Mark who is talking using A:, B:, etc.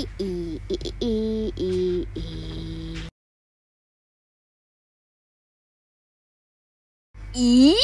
A: E E E E E E. E.